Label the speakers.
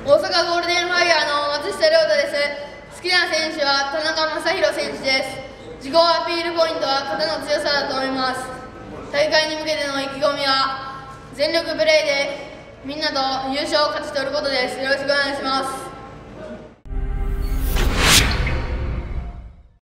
Speaker 1: 大阪ゴールデンファイヤーの松下亮太です。好きな選手は田中将大選手です。自己アピールポイントは肩の強さだと思います。大会に向けての意気込みは全力プレーでみんなと優勝を勝ち取ることです。よろしくお願いします。